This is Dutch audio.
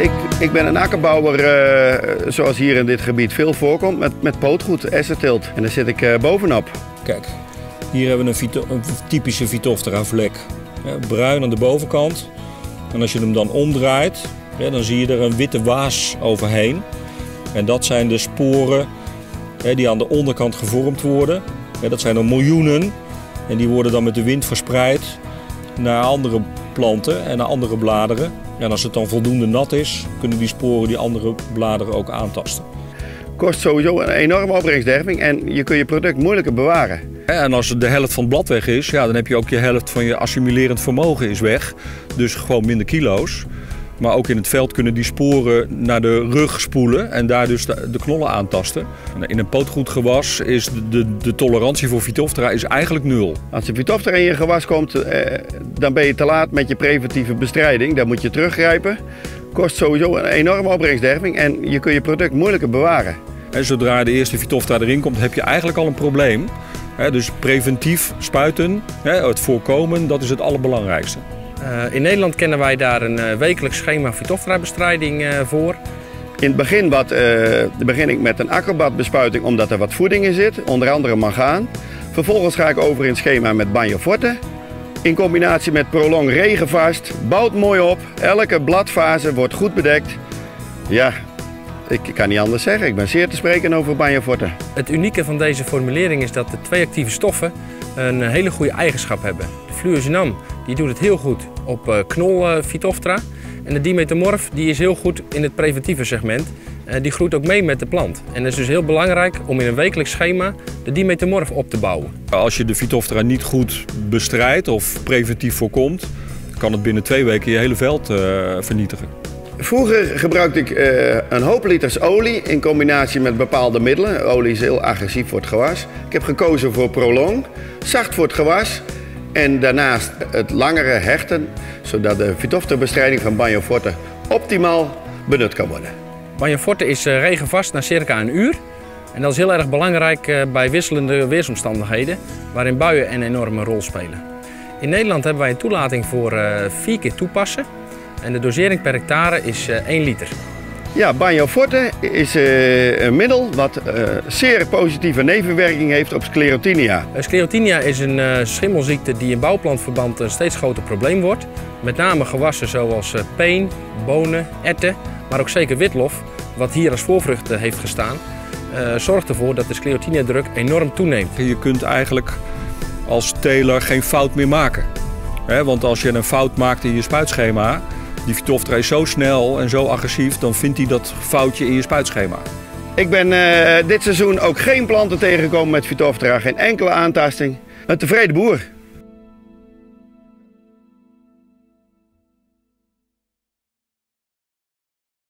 ik, ik ben een akkerbouwer eh, zoals hier in dit gebied veel voorkomt met, met pootgoed, essenteelt. En daar zit ik eh, bovenop. Kijk, hier hebben we een, typische Vitoptera vlek. Bruin aan de bovenkant. En als je hem dan omdraait, dan zie je er een witte waas overheen. En dat zijn de sporen die aan de onderkant gevormd worden. Dat zijn er miljoenen. En die worden dan met de wind verspreid naar andere planten en naar andere bladeren. En als het dan voldoende nat is, kunnen die sporen die andere bladeren ook aantasten. Kost sowieso een enorme opbrengstderving en je kunt je product moeilijker bewaren. Hè, En als de helft van het blad weg is, ja, dan heb je ook je helft van je assimilerend vermogen is weg. Dus gewoon minder kilo's. Maar ook in het veld kunnen die sporen naar de rug spoelen en daar dus de, de knollen aantasten. In een pootgoedgewas is de, de, de tolerantie voor Phytophthora is eigenlijk nul. Als de Phytophthora in je gewas komt, eh, dan ben je te laat met je preventieve bestrijding. Dan moet je teruggrijpen. Kost sowieso een enorme opbrengstderving en je kunt je product moeilijker bewaren. En zodra de eerste Phytophthora erin komt, heb je eigenlijk al een probleem. Dus preventief spuiten, het voorkomen, dat is het allerbelangrijkste. Eh, in Nederland kennen wij daar een eh, wekelijks schema Phytophthora-bestrijding eh, voor. In het begin wat, begin ik met een akkerbadbespuiting omdat er wat voeding in zit, onder andere mangaan. Vervolgens ga ik over in het schema met Banjo Forte. In combinatie met Prolong regenvast, bouwt mooi op. Elke bladfase wordt goed bedekt. Ja, ik kan niet anders zeggen. Ik ben zeer te spreken over Banjo Forte. Het unieke van deze formulering is dat de twee actieve stoffen een hele goede eigenschap hebben. De fluosinam die doet het heel goed op eh, knol eh. En de dimetamorf die is heel goed in het preventieve segment. Eh, die groeit ook mee met de plant. En het is dus heel belangrijk om in een wekelijks schema de dimetamorf op te bouwen. Als je de Phytophthora niet goed bestrijdt of preventief voorkomt, kan het binnen twee weken je hele veld vernietigen. Vroeger gebruikte ik eh, een hoop liters olie in combinatie met bepaalde middelen. Olie is heel agressief voor het gewas. Ik heb gekozen voor Prolong, zacht voor het gewas. En daarnaast het langere hechten, zodat de Phytophthora-bestrijding van Banjo Forte optimaal benut kan worden. Banjo Forte is eh, regenvast na circa een uur. En dat is heel erg belangrijk eh, bij wisselende weersomstandigheden, waarin buien een enorme rol spelen. In Nederland hebben wij een toelating voor vier keer toepassen. En de dosering per hectare is eh, 1 liter. Ja, Banjo Forte is eh, een middel wat eh, zeer positieve nevenwerking heeft op sclerotinia. Eh, Sclerotinia is een eh, schimmelziekte die in bouwplantverband een steeds groter probleem wordt. Met name gewassen zoals eh, peen, bonen, erwten, maar ook zeker witlof, wat hier als voorvrucht eh, heeft gestaan, eh, zorgt ervoor dat de sclerotinia-druk enorm toeneemt. Je kunt eigenlijk als teler geen fout meer maken. Hè, want als je een fout maakt in je spuitschema, die Phytophthora is zo snel en zo agressief, dan vindt hij dat foutje in je spuitschema. Ik ben eh, dit seizoen ook geen planten tegengekomen met Phytophthora, geen enkele aantasting. Een tevreden boer.